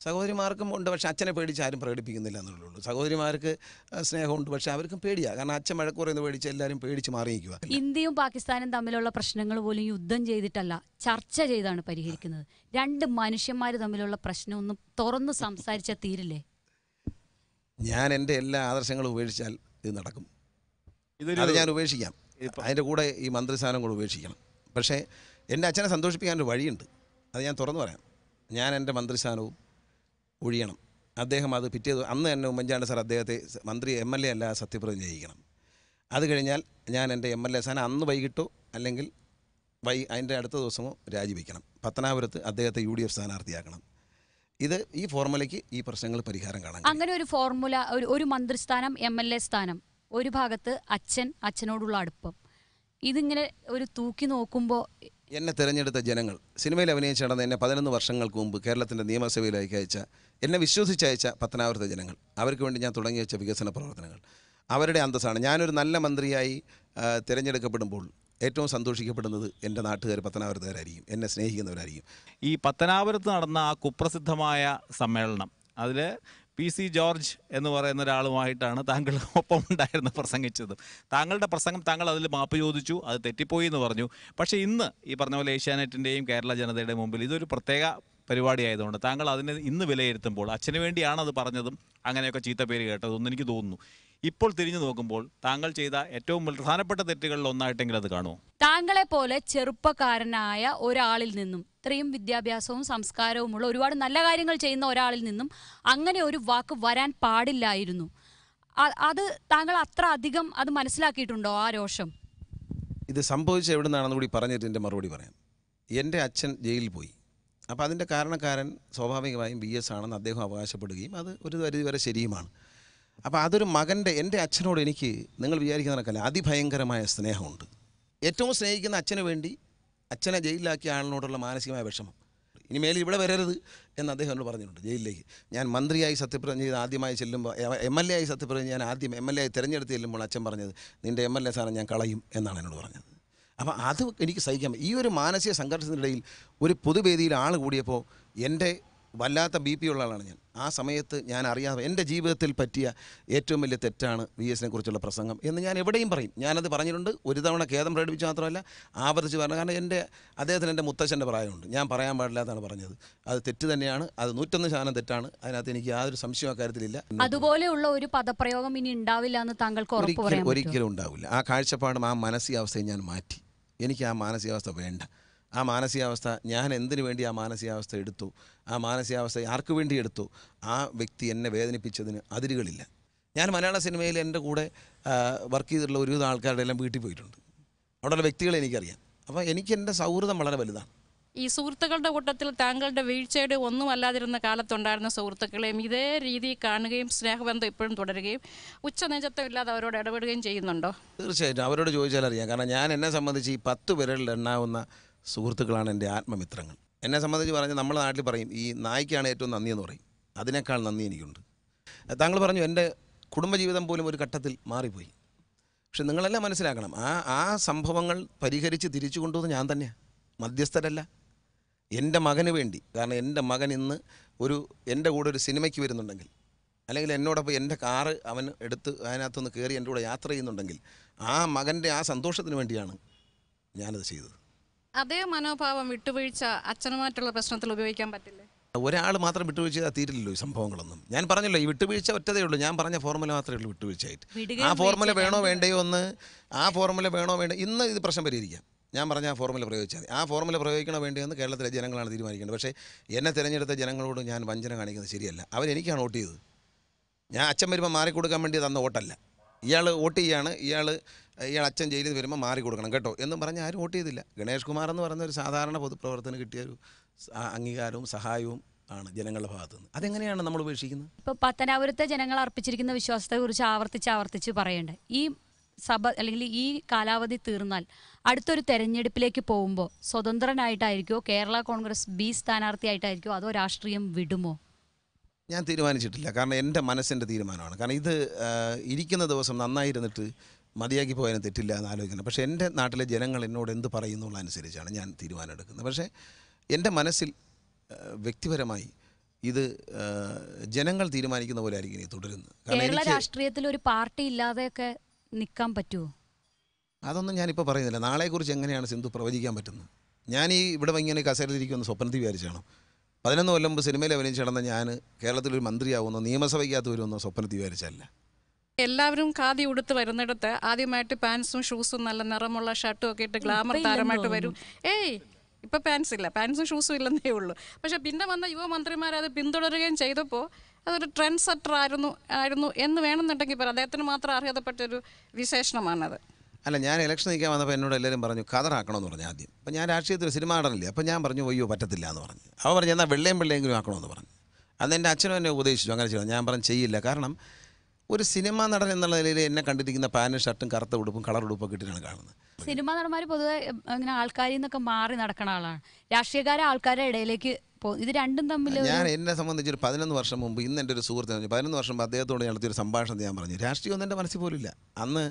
സഹോദരിമാർക്കും ഉണ്ട് പക്ഷേ അച്ഛനെ പേടിച്ച് ആരും പ്രകടിപ്പിക്കുന്നില്ല എന്നുള്ളൂ സഹോദരിമാർക്ക് സ്നേഹമുണ്ട് പക്ഷേ അവർക്കും പേടിയാ. കാരണം അച്ഛൻ മഴക്കുറയെന്ന് പേടിച്ച് എല്ലാവരും പേടിച്ച് മാറിയിരിക്കുക ഇന്ത്യയും പാകിസ്ഥാനും തമ്മിലുള്ള പ്രശ്നങ്ങൾ പോലും യുദ്ധം ചെയ്തിട്ടല്ല ചർച്ച ചെയ്താണ് പരിഹരിക്കുന്നത്. രണ്ട് മനുഷ്യന്മാർ തമ്മിലുള്ള പ്രശ്നമൊന്നും ഒന്ന് തുറന്ന് സംസാരിച്ചാൽ തീരില്ലേ? ഞാൻ എന്റെ എല്ലാ ആദർശങ്ങളും ഉപേക്ഷിച്ചാൽ ഇത് നടക്കും. അത് ഞാൻ ഉപേക്ഷിക്കാം. അതിന്റെ കൂടെ ഈ മന്ത്രിസ്ഥാനം കൂടെ ഉപേക്ഷിക്കണം. പക്ഷേ എന്റെ അച്ഛനെ സന്തോഷിപ്പിക്കാൻ ഒരു വഴിയുണ്ട്. അത് ഞാൻ തുറന്നു പറയാം. ഞാൻ എന്റെ മന്ത്രിസ്ഥാനവും ഒഴിയണം. അദ്ദേഹം അത് പിറ്റേ അന്ന് തന്നെ ഉമ്മൻചാണ്ടി സാർ അദ്ദേഹത്തെ മന്ത്രി എം എൽ എ അല്ല സത്യപ്രതിജ്ഞ ചെയ്യിക്കണം. അത് കഴിഞ്ഞാൽ ഞാൻ എന്റെ എം എൽ എ സ്ഥാനം അന്ന് വൈകിട്ടോ അല്ലെങ്കിൽ വൈ അതിന്റെ അടുത്ത ദിവസമോ രാജിവെക്കണം. പത്തനാപുരത്ത് അദ്ദേഹത്തെ യു ഡി എഫ് സ്ഥാനാർത്ഥിയാക്കണം. ഇത് ഈ ഫോർമുലയ്ക്ക് ഈ പ്രശ്നങ്ങൾ പരിഹാരം കാണാം അങ്ങനെ ഒരു ഫോർമുല ഒരു ഒരു മന്ത്രിസ്ഥാനം എം എൽ എ സ്ഥാനം ഒരു ഭാഗത്ത് അച്ഛൻ അച്ഛനോടുള്ള അടുപ്പം. ഇതിങ്ങനെ ഒരു തൂക്കി നോക്കുമ്പോൾ എന്നെ തിരഞ്ഞെടുത്ത ജനങ്ങൾ സിനിമയിൽ അഭിനയിച്ച് നടന്ന എന്നെ പതിനൊന്ന് വർഷങ്ങൾക്ക് മുമ്പ് കേരളത്തിന്റെ നിയമസഭയിലേക്ക് അയച്ച എന്നെ വിശ്വസിച്ചയച്ച പത്തനാപുരത്തെ ജനങ്ങൾ. അവർക്ക് വേണ്ടി ഞാൻ തുടങ്ങി വെച്ച വികസന പ്രവർത്തനങ്ങൾ. അവരുടെ അന്തസ്സാണ്. ഞാനൊരു നല്ല മന്ത്രിയായി തിരഞ്ഞെടുക്കപ്പെടുമ്പോൾ ഏറ്റവും സന്തോഷിക്കപ്പെടുന്നത് എന്റെ നാട്ടുകാർ പത്തനാപുരത്തുകാരായിരിക്കും. എന്നെ സ്നേഹിക്കുന്നവരായിരിക്കും. ഈ പത്തനാപുരത്ത് നടന്ന ആ കുപ്രസിദ്ധമായ സമ്മേളനം അതിൽ പി സി ജോർജ് എന്ന് പറയുന്ന ഒരാളുമായിട്ടാണ് താങ്കൾ ഒപ്പം ഉണ്ടായിരുന്ന പ്രസംഗിച്ചത്. താങ്കളുടെ പ്രസംഗം താങ്കൾ അതിൽ മാപ്പ് ചോദിച്ചു അത് തെറ്റിപ്പോയി എന്ന് പറഞ്ഞു. പക്ഷേ ഇന്ന് ഈ പറഞ്ഞ പോലെ ഏഷ്യാനെറ്റിന്റെയും കേരള ജനതയുടെ മുമ്പിൽ ഇതൊരു പ്രത്യേക പരിപാടി ആയതുകൊണ്ട് താങ്കൾ അതിനെ ഇന്ന് വിലയിരുത്തുമ്പോൾ അച്ഛന് വേണ്ടിയാണ് അത് പറഞ്ഞതും അങ്ങനെയൊക്കെ ചീത്ത പേര് കേട്ടതൊന്നും എനിക്ക് തോന്നുന്നു. ഇപ്പോൾ തിരിഞ്ഞു നോക്കുമ്പോൾ താങ്കൾ ചെയ്ത ഏറ്റവും പ്രധാനപ്പെട്ട തെറ്റുകളിൽ ഒന്നായിട്ടെങ്കിലും അത് കാണുമോ? താങ്കളെ പോലെ ചെറുപ്പക്കാരനായ ഒരാളിൽ നിന്നും ഇത്രയും വിദ്യാഭ്യാസവും സംസ്കാരവുമുള്ള ഒരുപാട് നല്ല കാര്യങ്ങൾ ചെയ്യുന്ന ഒരാളിൽ നിന്നും അങ്ങനെ ഒരു വാക്ക് വരാൻ പാടില്ലായിരുന്നു. അത് താങ്കൾ അത്ര അധികം അത് മനസ്സിലാക്കിയിട്ടുണ്ടോ ആ രോഷം? ഇത് സംഭവിച്ച എവിടെ നിന്നാണെന്ന് കൂടി പറഞ്ഞിട്ട് എന്റെ മറുപടി പറയാം. എന്റെ അച്ഛൻ ജയിലിൽ പോയി. അപ്പോൾ അതിന്റെ കാരണക്കാരൻ സ്വാഭാവികമായും ബി എസ് ആണെന്ന് അദ്ദേഹം അവകാശപ്പെടുകയും അത് ഒരു പരിധി വരെ ശരിയുമാണ്. അപ്പോൾ അതൊരു മകന്റെ എന്റെ അച്ഛനോട് എനിക്ക് നിങ്ങൾ വിചാരിക്കുന്ന കണക്കല്ല അതിഭയങ്കരമായ സ്നേഹമുണ്ട്. ഏറ്റവും സ്നേഹിക്കുന്ന അച്ഛന് വേണ്ടി അച്ഛനെ ജയിലിലാക്കിയ ആളിനോടുള്ള മാനസികമായ വിഷമം. ഇനി മേലിൽ ഇവിടെ വരരുത് എന്ന് അദ്ദേഹം എന്നോട് പറഞ്ഞിട്ടുണ്ട് ജയിലിലേക്ക്. ഞാൻ മന്ത്രിയായി സത്യപ്രതിജ്ഞ ചെയ്ത് ആദ്യമായി ചെല്ലുമ്പോൾ എം എൽ എ ആയി സത്യപ്രതിജ്ഞ ഞാൻ ആദ്യം എം എൽ എ ആയി തിരഞ്ഞെടുത്ത് ചെല്ലുമ്പോൾ അച്ഛൻ പറഞ്ഞത് നിന്റെ എം എൽ എ സാറെ ഞാൻ കളയും എന്നാണ് എന്നോട് പറഞ്ഞത്. അപ്പോൾ അത് എനിക്ക് സഹിക്കാൻ. ഈ ഒരു മാനസിക സംഘർഷത്തിനിടയിൽ ഒരു പൊതുവേദിയിൽ ആൾ കൂടിയപ്പോൾ എന്റെ വല്ലാത്ത ബി പി ഉള്ള ആളാണ് ഞാൻ. ആ സമയത്ത് ഞാൻ അറിയാതെ എന്റെ ജീവിതത്തിൽ പറ്റിയ ഏറ്റവും വലിയ തെറ്റാണ് വി എസിനെ കുറിച്ചുള്ള പ്രസംഗം എന്ന് ഞാൻ എവിടെയും പറയും. ഞാനത് പറഞ്ഞിട്ടുണ്ട്. ഒരു തവണ ഖേദം പ്രകടിപ്പിച്ച് മാത്രമല്ല ആവർത്തിച്ച് പറഞ്ഞു. കാരണം എന്റെ അദ്ദേഹത്തിന് എന്റെ മുത്തശ്ശന്റെ പ്രായമുണ്ട്. ഞാൻ പറയാൻ പാടില്ലാത്തതാണ് പറഞ്ഞത്. അത് തെറ്റ് തന്നെയാണ്. അത് നൂറ്റൊന്ന് ശതമാനം തെറ്റാണ്. അതിനകത്ത് എനിക്ക് യാതൊരു സംശയം അക്കാര്യത്തിലില്ല അതുപോലെയുള്ള ഒരു പദപ്രയോഗം ഇനി ഉണ്ടാവില്ല എന്ന് താങ്കൾക്ക് ഒരിക്കലും ഒരിക്കലും ഉണ്ടാവില്ല. ആ കാഴ്ചപ്പാടും ആ മാനസികാവസ്ഥയും ഞാൻ മാറ്റി. എനിക്ക് ആ മാനസികാവസ്ഥ വേണ്ട. ആ മാനസികാവസ്ഥ ഞാൻ എന്തിനു വേണ്ടി ആ മാനസികാവസ്ഥ എടുത്തു? ആ മാനസികാവസ്ഥ ആർക്കു വേണ്ടി എടുത്തു? ആ വ്യക്തി എന്നെ വേദനിപ്പിച്ചതിന് അതിരുകളില്ല. ഞാൻ മലയാള സിനിമയിൽ എന്റെ കൂടെ വർക്ക് ചെയ്തിട്ടുള്ള ഒരുവിധ ആൾക്കാരുടെ എല്ലാം വീട്ടിൽ പോയിട്ടുണ്ട്. അവിടെയുള്ള വ്യക്തികളെ എനിക്കറിയാം. അപ്പോൾ എനിക്ക് എന്റെ സൗഹൃദം വളരെ വലുതാണ്. ഈ സുഹൃത്തുക്കളുടെ കൂട്ടത്തിൽ താങ്കളുടെ വീഴ്ചയുടെ ഒന്നും അല്ലാതിരുന്ന കാലത്തുണ്ടായിരുന്ന സുഹൃത്തുക്കളെയും ഇതേ രീതിയിൽ കാണുകയും സ്നേഹബന്ധം ഇപ്പോഴും തുടരുകയും ഉച്ചനേജത്വം ഇല്ലാതെ അവരോട് ഇടപെടുകയും ചെയ്യുന്നുണ്ടോ? തീർച്ചയായിട്ടും. അവരോട് ചോദിച്ചാൽ അറിയാം കാരണം ഞാൻ എന്നെ സംബന്ധിച്ച് ഈ പത്ത് പേരിൽ എണ്ണാവുന്ന സുഹൃത്തുക്കളാണ് എന്റെ ആത്മമിത്രങ്ങൾ. എന്നെ സംബന്ധിച്ച് പറഞ്ഞാൽ നമ്മുടെ നാട്ടിൽ പറയും ഈ നായ്ക്കാണ് ഏറ്റവും നന്ദി എന്ന് പറയും. അതിനേക്കാൾ നന്ദി എനിക്കുണ്ട്. താങ്കൾ പറഞ്ഞു എന്റെ കുടുംബജീവിതം പോലും ഒരു ഘട്ടത്തിൽ മാറിപ്പോയി. പക്ഷെ നിങ്ങളെല്ലാം മനസ്സിലാക്കണം ആ ആ സംഭവങ്ങൾ പരിഹരിച്ച് തിരിച്ചു കൊണ്ടുവന്ന് ഞാൻ തന്നെയാണ് മധ്യസ്ഥരല്ല. എന്റെ മകന് വേണ്ടി കാരണം എന്റെ മകൻ ഇന്ന് ഒരു എന്റെ കൂടെ ഒരു സിനിമയ്ക്ക് വരുന്നുണ്ടെങ്കിൽ അല്ലെങ്കിൽ എന്നോടൊപ്പം എന്റെ കാറ് അവൻ എടുത്ത് അതിനകത്തുനിന്ന് കയറി എന്റെ കൂടെ യാത്ര ചെയ്യുന്നുണ്ടെങ്കിൽ ആ മകന്റെ ആ സന്തോഷത്തിന് വേണ്ടിയാണ് ഞാനത് ചെയ്തത്. അതേ മനോഭാവം വിട്ടുവീഴ്ച അച്ഛനുമായിട്ടുള്ള പ്രശ്നത്തിൽ ഉപയോഗിക്കാൻ പറ്റില്ല? ഒരാൾ മാത്രം വിട്ടുവീഴ്ച ചെയ്താൽ തീരില്ലല്ലോ ഈ സംഭവങ്ങളൊന്നും. ഞാൻ പറഞ്ഞല്ലോ ഈ വിട്ടുവീഴ്ച ഒറ്റതേ ഉള്ളൂ. ഞാൻ പറഞ്ഞ ഫോർമുല മാത്രമേ ഉള്ളൂ വിട്ടുവീഴ്ചയായിട്ട്. ആ ഫോർമുല വേണോ വേണ്ടയോ എന്ന് ആ ഫോർമുല വേണോ വേണ്ട ഇന്ന് ഇത് പ്രശ്നം പരിഹരിക്കാം. ഞാൻ പറഞ്ഞ ആ ഫോർമുല പ്രയോഗിച്ചാൽ ആ ഫോർമുല പ്രയോഗിക്കണോ വേണ്ടിയെന്ന് കേരളത്തിലെ ജനങ്ങളാണ് തീരുമാനിക്കേണ്ടത്. പക്ഷേ എന്നെ തിരഞ്ഞെടുത്ത ജനങ്ങളോട് ഞാൻ വഞ്ചന കാണിക്കുന്നത് ശരിയല്ല. അവരെനിക്കാണ് വോട്ട് ചെയ്തത്. ഞാൻ അച്ഛൻ വരുമ്പോൾ മാറിക്കൊടുക്കാൻ വേണ്ടി തന്ന വോട്ടല്ല. ഇയാൾ വോട്ട് ചെയ്യാണ്. ഇയാൾ ഇയാൾ അച്ഛൻ ജയിലിൽ നിന്ന് വരുമ്പോൾ മാറി കൊടുക്കണം കേട്ടോ എന്നും പറഞ്ഞ് ആരും വോട്ട് ചെയ്തില്ല. ഗണേഷ് കുമാർ എന്ന് പറയുന്ന ഒരു സാധാരണ പൊതുപ്രവർത്തനം കിട്ടിയ ഒരു അംഗീകാരവും സഹായവും ആണ് ജനങ്ങളുടെ ഭാഗത്തു നിന്ന്. അതെങ്ങനെയാണ് നമ്മൾ ഉപേക്ഷിക്കുന്നത്? ഇപ്പൊ പത്തനാപുരത്തെ ജനങ്ങൾ അർപ്പിച്ചിരിക്കുന്ന വിശ്വാസത്തെക്കുറിച്ച് ആവർത്തിച്ച് ആവർത്തിച്ച് പറയണ്ടേ? ഈ സഭ അല്ലെങ്കിൽ ഈ കാലാവധി തീർന്നാൽ അടുത്തൊരു തെരഞ്ഞെടുപ്പിലേക്ക് പോകുമ്പോൾ സ്വതന്ത്രനായിട്ടായിരിക്കോ കേരള കോൺഗ്രസ് ബി സ്ഥാനാർത്ഥിയായിട്ടായിരിക്കോ അതോ രാഷ്ട്രീയം വിടുമോ? ഞാൻ തീരുമാനിച്ചിട്ടില്ല. കാരണം എന്റെ മനസ്സിന്റെ തീരുമാനമാണ്. കാരണം ഇത് ഇരിക്കുന്ന ദിവസം നന്നായിരുന്നിട്ട് മതിയാക്കി പോയാലും തെറ്റില്ല എന്ന് ആലോചിക്കുന്നത് പക്ഷേ എന്റെ നാട്ടിലെ ജനങ്ങൾ എന്നോട് എന്ത് പറയുന്നുള്ള അനുസരിച്ചാണ് ഞാൻ തീരുമാനം എടുക്കുന്നത് പക്ഷേ എന്റെ മനസ്സിൽ വ്യക്തിപരമായി ഇത് ജനങ്ങൾ തീരുമാനിക്കുന്ന പോലെ ആയിരിക്കും ഇനി തുടരുന്നത്. കേരള രാഷ്ട്രീയത്തിൽ ഒരു പാർട്ടി ഇല്ലാതെയൊക്കെ നിൽക്കാൻ പറ്റുമോ അതൊന്നും ഞാനിപ്പോൾ പറയുന്നില്ല. നാളെക്കുറിച്ച് എങ്ങനെയാണ് സിന്ധു പ്രവചിക്കാൻ പറ്റുന്നത്? ഞാൻ ഈ ഇവിടെ ഇങ്ങനെ കസേരയിലിരിക്കുമെന്ന് സ്വപ്നത്തിൽ വിചാരിച്ചാണോ? പതിനൊന്ന് കൊല്ലം മുമ്പ് സിനിമയിൽ അഭിനയിച്ച് നടന്ന ഞാൻ കേരളത്തിലൊരു മന്ത്രിയാവുന്നോ നിയമസഭയ്ക്കകത്ത് വരുമെന്നോ സ്വപ്നത്തിൽ വിചാരിച്ചല്ല എല്ലാവരും ഖാദി ഉടുത്ത് വരുന്നിടത്ത് ആദ്യമായിട്ട് പാൻസും ഷൂസും നല്ല നിറമുള്ള ഷർട്ടും ഒക്കെ ഇട്ട് ഗ്ലാമർ താരമായിട്ട് വരും. ഏയ് ഇപ്പൊ പാൻസ് ഇല്ല. പാൻസും ഷൂസും ഇല്ലെന്നേ ഉള്ളൂ. പക്ഷെ പിന്നെ വന്ന യുവമന്ത്രിമാർ അത് പിന്തുടരുകയും ചെയ്തപ്പോൾ അതൊരു ട്രെൻഡ് സെറ്റർ ആയിരുന്നു ആയിരുന്നു എന്ന് വേണമെന്നുണ്ടെങ്കിൽ പറയാം അദ്ദേഹത്തിന് മാത്രം അർഹതപ്പെട്ടൊരു വിശേഷണമാണത്. അല്ല ഞാൻ ഇലക്ഷൻ നിൽക്കാൻ വന്നപ്പോൾ എന്നോട് എല്ലാവരും പറഞ്ഞു കതറാക്കണമെന്ന് പറഞ്ഞു ആദ്യം. അപ്പോൾ ഞാൻ രാഷ്ട്രീയത്തിൽ സിനിമ ആടണില്ലേ അപ്പോൾ ഞാൻ പറഞ്ഞു അയ്യോ പറ്റത്തില്ല എന്ന് പറഞ്ഞു. അവ പറഞ്ഞു എന്നാൽ വെള്ളയും വെള്ളയെങ്കിലും ആക്കണമെന്ന് പറഞ്ഞു. അന്ന് എന്റെ അച്ഛനും എന്നെ ഉപദേശിച്ചു അങ്ങനെ ചെയ്യണം ഞാൻ പറഞ്ഞു ചെയ്യില്ല. കാരണം ഒരു സിനിമാ നടൻ എന്നുള്ള നിലയിൽ എന്നെ കണ്ടിരിക്കുന്ന പാനും ഷർട്ടും കറുത്ത ഉടുപ്പും കളർ ഉടുപ്പൊക്കെ ഇട്ടിട്ടാണ് കാണുന്നത്. സിനിമാ നടന്മാർ പൊതുവെ അങ്ങനെ ഇങ്ങനെ ആൾക്കാരിൽ നിന്നൊക്കെ മാറി നടക്കുന്ന ആളാണ്. രാഷ്ട്രീയക്കാരെ ആൾക്കാരുടെ ഇടയിലേക്ക് ഇത് രണ്ടും തമ്മിൽ ഞാൻ എന്നെ സംബന്ധിച്ച് ഒരു പതിനൊന്ന് വർഷം മുമ്പ് ഇന്ന് എന്റെ ഒരു സുഹൃത്ത് പറഞ്ഞു. പതിനൊന്ന് വർഷം മുമ്പ് അദ്ദേഹത്തോട് നടത്തിയൊരു സംഭാഷണത്തിൽ ഞാൻ പറഞ്ഞു രാഷ്ട്രീയം ഒന്നും എന്റെ മനസ്സിൽ പോലില്ല അന്ന്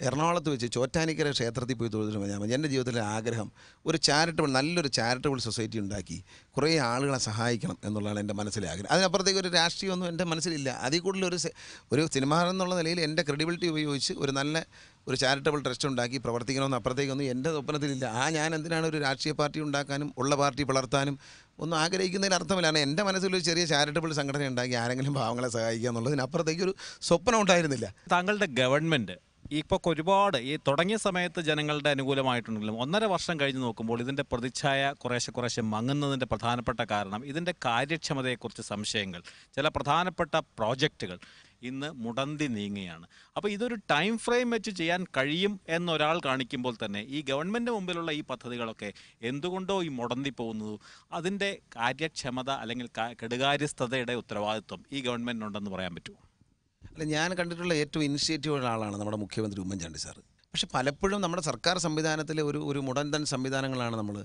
എറണാകുളത്ത് വെച്ച് ചോറ്റാനിക്കര ക്ഷേത്രത്തിൽ പോയി തൊഴുതിട്ട് ഞാൻ മതി എന്റെ ജീവിതത്തിലെ ആഗ്രഹം ഒരു ചാരിറ്റബിൾ നല്ലൊരു ചാരിറ്റബിൾ സൊസൈറ്റി ഉണ്ടാക്കി കുറേ ആളുകളെ സഹായിക്കണം എന്നുള്ളതാണ് എന്റെ മനസ്സിലെ ആഗ്രഹം. അതിനപ്പുറത്തേക്ക് ഒരു രാഷ്ട്രീയമൊന്നും എന്റെ മനസ്സിലില്ല. അതിൽ കൂടുതൽ ഒരു ഒരു സിനിമ എന്നുള്ള നിലയിൽ എന്റെ ക്രെഡിബിലിറ്റി ഉപയോഗിച്ച് ഒരു നല്ല ഒരു ചാരിറ്റബിൾ ട്രസ്റ്റ് ഉണ്ടാക്കി പ്രവർത്തിക്കണമെന്ന് അപ്പുറത്തേക്കൊന്നും എന്റെ സ്വപ്നത്തിലില്ല. ആ ഞാൻ എന്തിനാണ് ഒരു രാഷ്ട്രീയ പാർട്ടി ഉണ്ടാക്കാനും ഉള്ള പാർട്ടി വളർത്താനും ഒന്നും ആഗ്രഹിക്കുന്നതിന് അർത്ഥമില്ലാണ് എന്റെ മനസ്സിലൊരു ചെറിയ ചാരിറ്റബിൾ സംഘടന ഉണ്ടാക്കി ആരെങ്കിലും പാവങ്ങളെ സഹായിക്കുക എന്നുള്ളതിനപ്പുറത്തേക്ക് ഒരു സ്വപ്നം ഉണ്ടായിരുന്നില്ല. താങ്കളുടെ ഗവൺമെന്റ് ഇപ്പോൾ ഒരുപാട് ഈ തുടങ്ങിയ സമയത്ത് ജനങ്ങളുടെ അനുകൂലമായിട്ടുണ്ടെങ്കിലും ഒന്നര വർഷം കഴിഞ്ഞ് നോക്കുമ്പോൾ ഇതിന്റെ പ്രതിച്ഛായ കുറേശ്ശെ കുറേശ്ശെ മങ്ങുന്നതിന്റെ പ്രധാനപ്പെട്ട കാരണം ഇതിന്റെ കാര്യക്ഷമതയെക്കുറിച്ച് സംശയങ്ങൾ ചില പ്രധാനപ്പെട്ട പ്രോജക്റ്റുകൾ ഇന്ന് മുടന്തി നീങ്ങുകയാണ്. അപ്പോൾ ഇതൊരു ടൈം ഫ്രെയിം വെച്ച് ചെയ്യാൻ കഴിയും എന്നൊരാൾ കാണിക്കുമ്പോൾ തന്നെ ഈ ഗവൺമെന്റ് മുമ്പിലുള്ള ഈ പദ്ധതികളൊക്കെ എന്തുകൊണ്ടോ ഈ മുടന്തി പോകുന്നത്? അതിന്റെ കാര്യക്ഷമത അല്ലെങ്കിൽ കെടുകാര്യസ്ഥതയുടെ ഉത്തരവാദിത്വം ഈ ഗവൺമെന്റിനുണ്ടെന്ന് പറയാൻ പറ്റുമോ? അല്ല ഞാൻ കണ്ടിട്ടുള്ള ഏറ്റവും ഇനിഷ്യേറ്റീവ് ഉള്ള ആളാണ് നമ്മുടെ മുഖ്യമന്ത്രി ഉമ്മൻചാണ്ടി സാറ്. പക്ഷെ പലപ്പോഴും നമ്മുടെ സർക്കാർ സംവിധാനത്തിലെ ഒരു ഒരു മുടന്തൻ സംവിധാനങ്ങളാണ് നമ്മൾ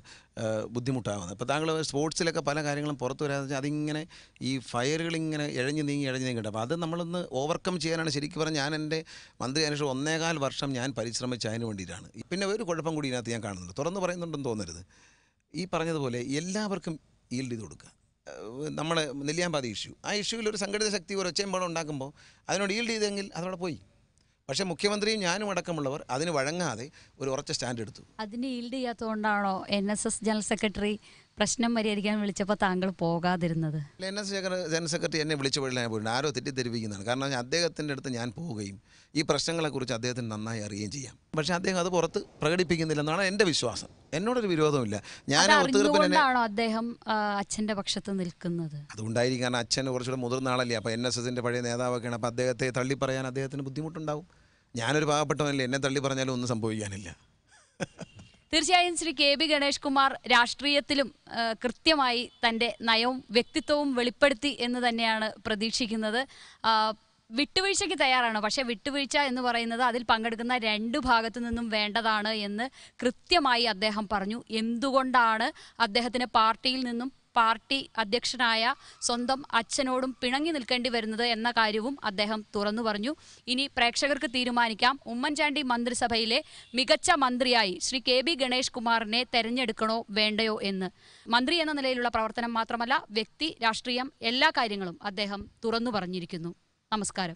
ബുദ്ധിമുട്ടാകുന്നത് അപ്പോൾ താങ്കൾ സ്പോർട്സിലൊക്കെ പല കാര്യങ്ങളും പുറത്തു വരാതെ വെച്ചാൽ അതിങ്ങനെ ഈ ഫയറുകൾ ഇങ്ങനെ ഇഴഞ്ഞു നീങ്ങി ഇഴഞ്ഞു നീങ്ങിയിട്ട് അപ്പോൾ അത് നമ്മളൊന്ന് ഓവർകം ചെയ്യാനാണ് ശരിക്കും പറഞ്ഞാൽ ഞാൻ എന്റെ മന്ത്രി അനുസരിച്ച് ഒന്നേകാൽ വർഷം ഞാൻ പരിശ്രമിച്ച അതിന് വേണ്ടിയിട്ടാണ്. പിന്നെ ഒരു കുഴപ്പം കൂടി ഇതിനകത്ത് ഞാൻ കാണുന്നുണ്ട്. തുറന്നു പറയുന്നുണ്ടെന്ന് തോന്നരുത്. ഈ പറഞ്ഞതുപോലെ എല്ലാവർക്കും ഈൽഡ് ചെയ്ത് കൊടുക്കുക. നമ്മൾ നെല്ലിയാമ്പാതി ഇഷ്യൂ ആ ഇഷ്യൂവിൽ ഒരു സംഘടിത ശക്തി ഒരു ഒച്ചയമ്പാടം ഉണ്ടാക്കുമ്പോൾ അതിനോട് ഈൽഡ് ചെയ്തെങ്കിൽ അതവിടെ പോയി. പക്ഷേ മുഖ്യമന്ത്രിയും ഞാനും അടക്കമുള്ളവർ അതിന് വഴങ്ങാതെ ഒരു ഉറച്ച സ്റ്റാൻഡ് എടുത്തു. അതിന് yield ചെയ്യാത്തതുകൊണ്ടാണോ N S S general secretary പ്രശ്നം പരിഹരിക്കാൻ വിളിച്ചപ്പോൾ താങ്കൾ പോകാതിരുന്നത്? ജനറൽ സെക്രട്ടറി എന്നെ വിളിച്ചു പോയിട്ടുണ്ട്. ആരോ തെറ്റിദ്ധരിപ്പിക്കുന്നതാണ്. കാരണം അദ്ദേഹത്തിന്റെ അടുത്ത് ഞാൻ പോവുകയും ഈ പ്രശ്നങ്ങളെക്കുറിച്ച് അദ്ദേഹത്തിന് നന്നായി അറിയുകയും ചെയ്യാം. പക്ഷേ അദ്ദേഹം അത് പുറത്ത് പ്രകടിപ്പിക്കുന്നില്ലെന്നാണ് എന്റെ വിശ്വാസം. എന്നോടൊരു വിരോധമില്ല. ഞാൻ അദ്ദേഹം അച്ഛന്റെ അച്ഛന്റെ പക്ഷത്ത് നിൽക്കുന്നത്? അതുകൊണ്ടായിരിക്കും കാരണം അച്ഛൻ കുറച്ചുകൂടെ മുതിർന്ന ആളല്ലേ. അപ്പോൾ എൻ എസ് എസിന്റെ പഴയ നേതാവൊക്കെയാണ്. അപ്പോൾ അദ്ദേഹത്തെ തള്ളി പറയാൻ അദ്ദേഹത്തിന് ബുദ്ധിമുട്ടുണ്ടാവും. ഞാനൊരു പാവപ്പെട്ടവനല്ലേ. എന്നെ തള്ളി പറഞ്ഞാലും ഒന്നും സംഭവിക്കാനില്ല. തീർച്ചയായും ശ്രീ കെ ബി ഗണേഷ് കുമാർ രാഷ്ട്രീയത്തിലും കൃത്യമായി തന്റെ നയവും വ്യക്തിത്വവും വെളിപ്പെടുത്തി എന്ന് തന്നെയാണ് പ്രതീക്ഷിക്കുന്നത്. വിട്ടുവീഴ്ചയ്ക്ക് തയ്യാറാണ്. പക്ഷേ വിട്ടുവീഴ്ച എന്ന് പറയുന്നത് അതിൽ പങ്കെടുക്കുന്ന രണ്ടു ഭാഗത്തു നിന്നും വേണ്ടതാണ് എന്ന് കൃത്യമായി അദ്ദേഹം പറഞ്ഞു. എന്തുകൊണ്ടാണ് അദ്ദേഹത്തിന് പാർട്ടിയിൽ നിന്നും പാർട്ടി അധ്യക്ഷനായ സ്വന്തം അച്ഛനോടും പിണങ്ങി നിൽക്കേണ്ടി വരുന്നത് എന്ന കാര്യവും അദ്ദേഹം തുറന്നു പറഞ്ഞു. ഇനി പ്രേക്ഷകർക്ക് തീരുമാനിക്കാം. ഉമ്മൻചാണ്ടി മന്ത്രിസഭയിലെ മികച്ച മന്ത്രിയായി ശ്രീ കെ ബി ഗണേഷ് കുമാറിനെ തെരഞ്ഞെടുക്കണോ വേണ്ടയോ എന്ന്. മന്ത്രി എന്ന നിലയിലുള്ള പ്രവർത്തനം മാത്രമല്ല വ്യക്തി രാഷ്ട്രീയം എല്ലാ കാര്യങ്ങളും അദ്ദേഹം തുറന്നു പറഞ്ഞിരിക്കുന്നു. നമസ്കാരം.